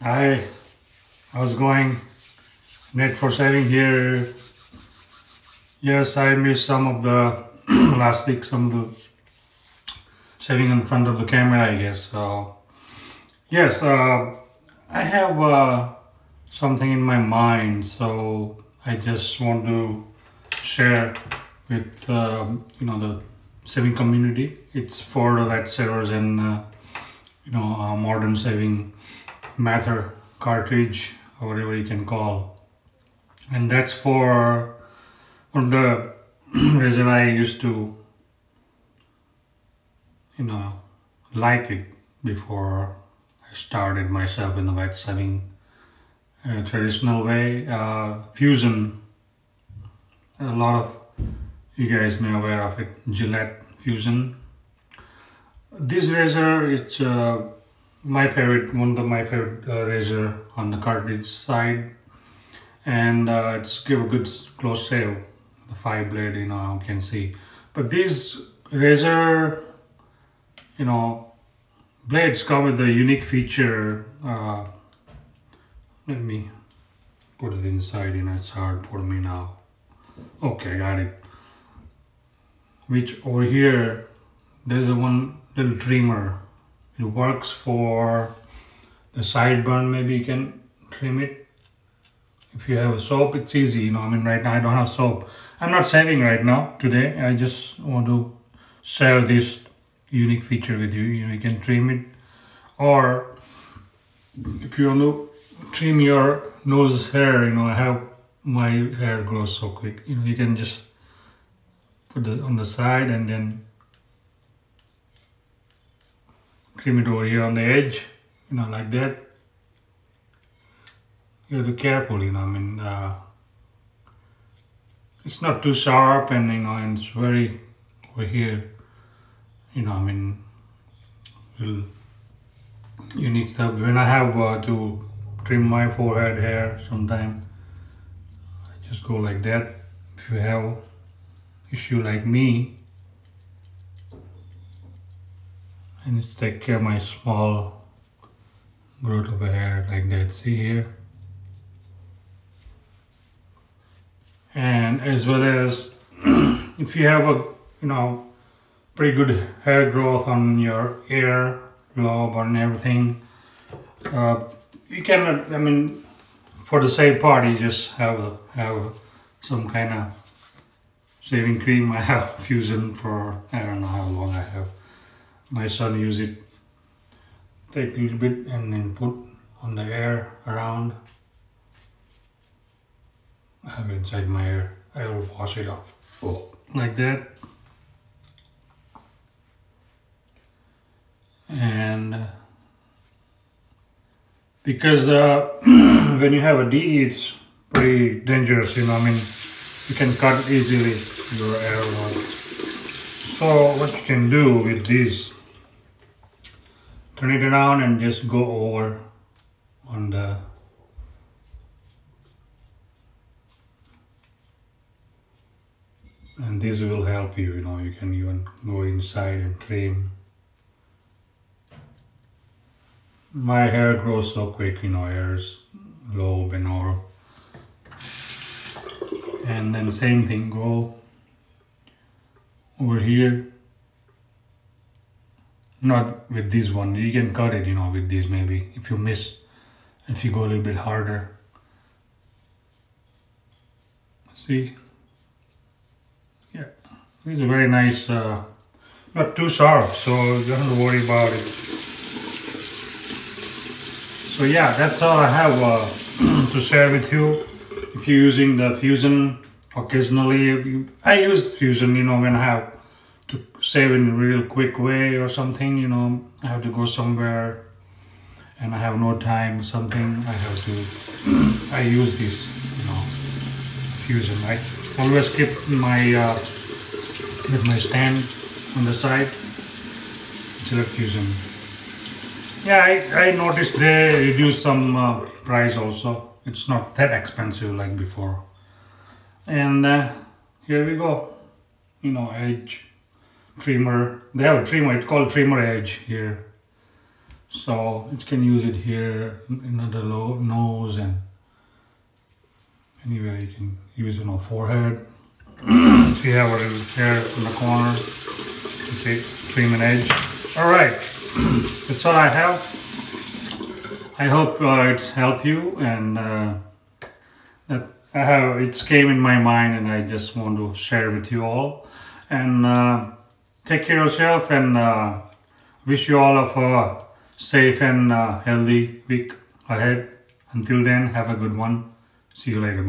I I was going net for saving here. Yes, I missed some of the last week, some of the saving in front of the camera, I guess. So yes, uh, I have uh, something in my mind, so I just want to share with um, you know the saving community. It's for the wet savers and uh, you know uh, modern saving method cartridge or whatever you can call, and that's for for the reason I used to you know like it before I started myself in the wet saving uh, traditional way. Uh, fusion, a lot of you guys may aware of it, Gillette Fusion. This razor it's uh, my favorite, one of my favorite uh, razor on the cartridge side, and uh, it's give a good close shave. The five blade, you know, you can see. But these razor, you know, blades come with a unique feature. Uh, let me put it inside, you know, it's hard for me now. Okay, got it which over here there's a one little trimmer it works for the sideburn maybe you can trim it. If you have a soap it's easy you know i mean right now i don't have soap. I'm not saving right now today. I just want to share this unique feature with you you know you can trim it. Or if you want to trim your nose hair you know i have my hair grows so quick. You know you can just put this on the side and then trim it over here on the edge you know like that. You have to be careful you know I mean uh, it's not too sharp and you know and it's very over here you know I mean little unique stuff. When I have uh, to trim my forehead hair sometime I just go like that. If you have issue like me Need to take care of my small growth of hair like that. See here? And as well as if you have a you know pretty good hair growth on your ear lobe and everything uh, you can I mean for the same part you just have a, have some kind of shaving cream. I have Fusion for I don't know how long I have. My son use it. Take a little bit and then put on the air around. I have inside my hair. I will wash it off. Oh. Like that. And uh, because uh, when you have a DE, it's pretty dangerous, you know, I mean, you can cut easily your air rod. So what you can do with this, turn it around and just go over on the and this will help you, you know, you can even go inside and trim. My hair grows so quick, you know, hairs, lobe and all and then same thing go over here not with this one. You can cut it you know with this maybe. If you miss if you go a little bit harder. See? Yeah. This is a very nice uh, not too sharp so you don't have to worry about it. So yeah that's all I have uh, to share with you. If you're using the Fusion occasionally, I use Fusion, you know, when I have save in a real quick way or something, you know, I have to go somewhere and I have no time, something, I have to, I use this, you know, Fusion. I always keep my, uh, with my stand on the side, Gillette Fusion. Yeah, I, I noticed they reduced some uh, price also. It's not that expensive like before. And uh, here we go. You know edge trimmer they have a trimmer it's called trimmer edge here. So it can use it here in the low nose and anywhere you can use it on forehead. See how it is here in the corner you take trim edge. All right that's all I have. I hope uh, it's helped you and uh, that I have it came in my mind and I just want to share with you all. And uh, take care of yourself and uh, wish you all of a safe and uh, healthy week ahead. Until then have a good one. See you later